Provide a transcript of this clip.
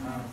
Um,